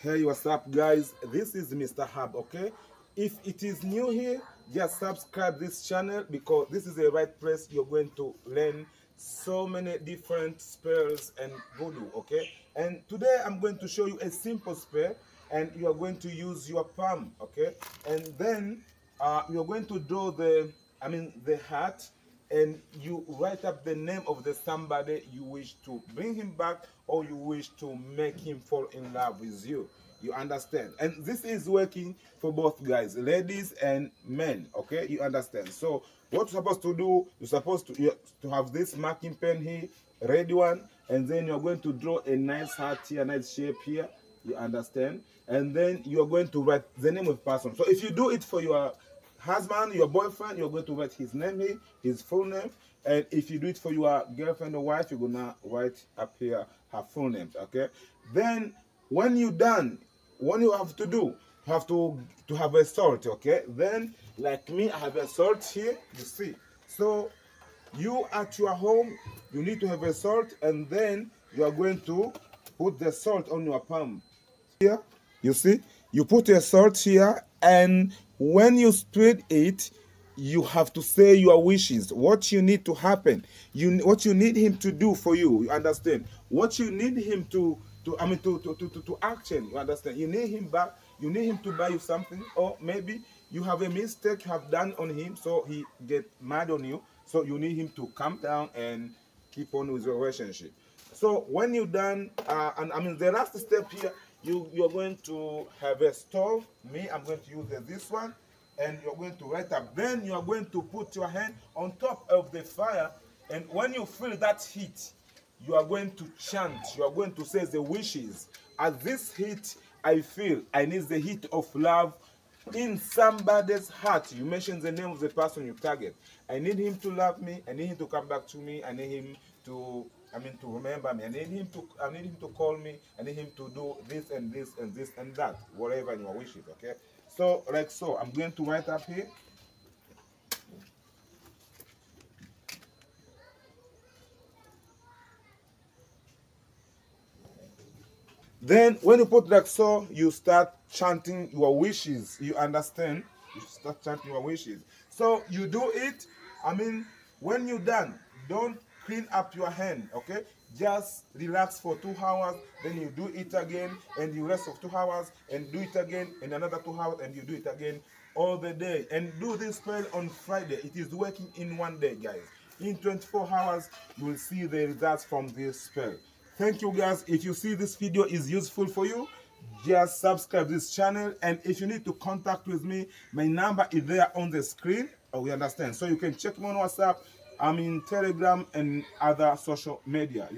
Hey, what's up, guys? This is Mr. Hub, okay? If it is new here, just subscribe this channel because this is the right place you're going to learn so many different spells and voodoo, okay? And today I'm going to show you a simple spell and you are going to use your palm, okay? And then uh, you're going to draw the, I mean, the heart and you write up the name of the somebody you wish to bring him back or you wish to make him fall in love with you. You understand? And this is working for both guys ladies and men okay? You understand? So what you're supposed to do you're supposed to you, to have this marking pen here red one and then you're going to draw a nice heart here nice shape here you understand? And then you're going to write the name of person. So if you do it for your husband, your boyfriend, you're going to write his name here, his full name. And if you do it for your girlfriend or wife, you're gonna write up here her full name. Okay. Then when you're done, what you have to do, you have to to have a salt. Okay. Then like me, I have a salt here. You see. So you at your home, you need to have a salt, and then you are going to put the salt on your palm. Here, you see, you put a salt here, and when you spread it you have to say your wishes. What you need to happen. You what you need him to do for you you understand? What you need him to to i mean to to to, to, to action you understand? You need him back. You need him to buy you something. Or maybe you have a mistake you have done on him so he get mad on you. So you need him to calm down and keep on with your relationship. So when you're done uh, and i mean the last step here you you're going to have a stove. Me i'm going to use this one. And you're going to write up. Then you are going to put your hand on top of the fire. And when you feel that heat you are going to chant. You are going to say the wishes. At this heat i feel i need the heat of love in somebody's heart. You mention the name of the person you target. I need him to love me. I need him to come back to me. I need him to I mean to remember me. I need him to I need him to call me. I need him to do this and this and this and that. Whatever your wishes, okay? So like so, I'm going to write up here. Then when you put like so, you start chanting your wishes. You understand? You start chanting your wishes. So you do it. I mean, when you're done, don't clean up your hand okay? Just relax for two hours then you do it again and you rest for two hours and do it again and another two hours and you do it again all the day. And do this spell on friday. It is working in one day guys. In 24 hours you will see the results from this spell. Thank you guys. If you see this video is useful for you just subscribe this channel. And if you need to contact with me my number is there on the screen. Oh, we understand. So you can check me on whatsapp I'm in Telegram and other social media.